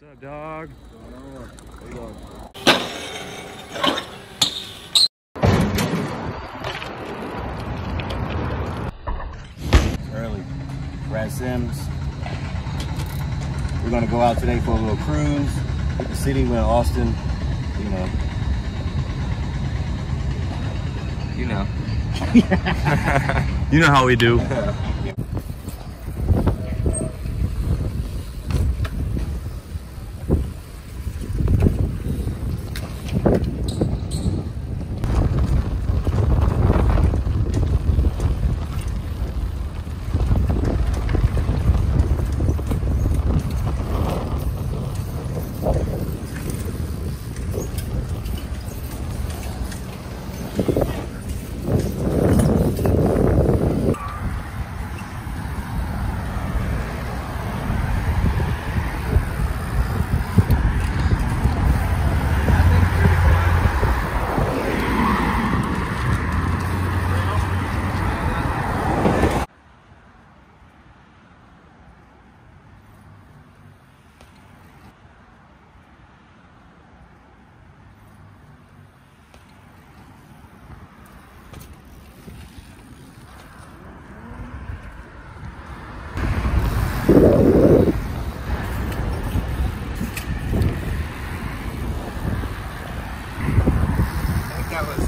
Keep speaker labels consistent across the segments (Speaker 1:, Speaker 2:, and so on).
Speaker 1: What's up, dog?
Speaker 2: Early. Brad Simms. We're gonna go out today for a little cruise. The city, we're in Austin. You know.
Speaker 1: You know. you know how we do.
Speaker 3: Hi,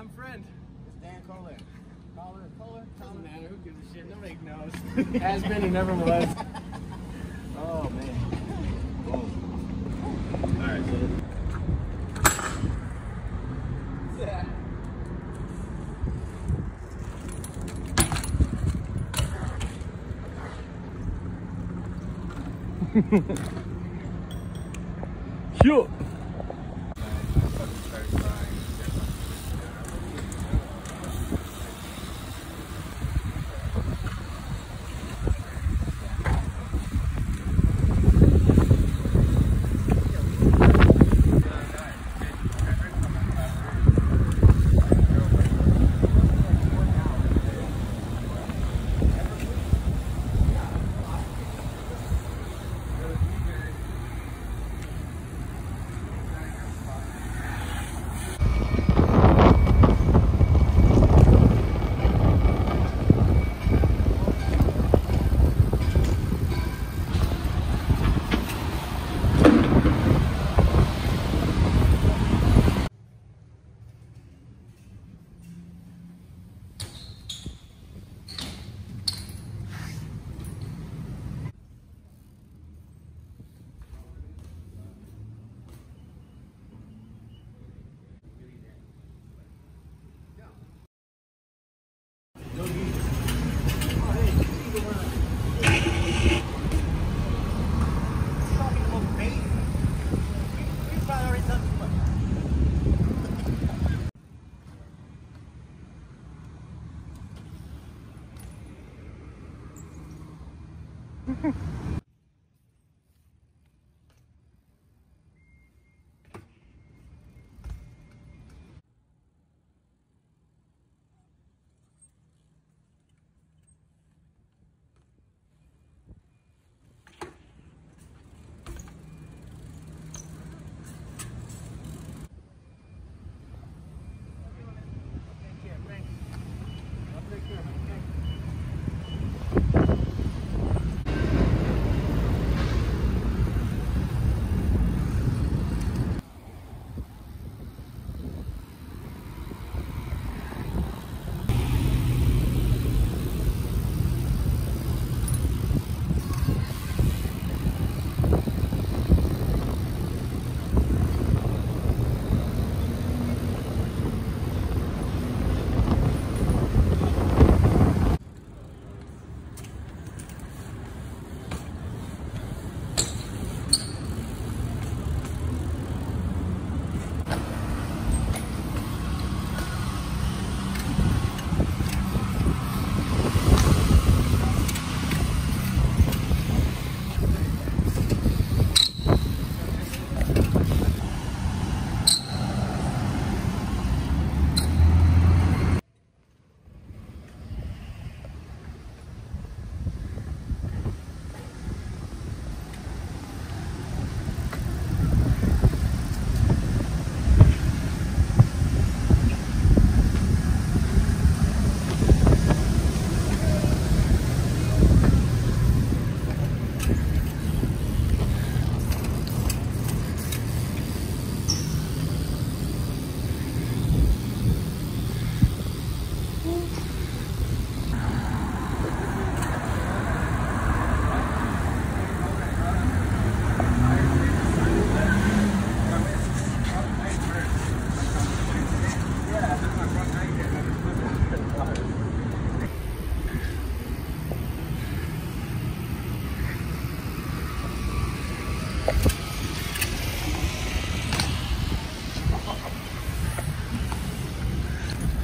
Speaker 3: I'm friend.
Speaker 2: It's Dan Coller. Coller, Coller,
Speaker 3: Doesn't matter. Who gives a shit? Nobody knows. Has been, he never was.
Speaker 2: Oh man. Boom. Alright, so
Speaker 3: Yeah.
Speaker 1: Sure.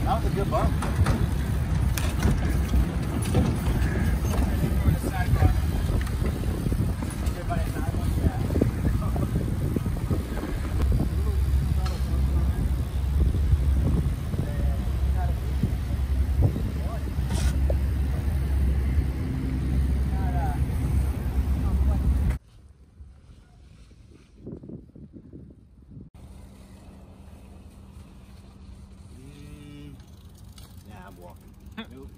Speaker 2: Car? Nah, Walking.
Speaker 3: nope.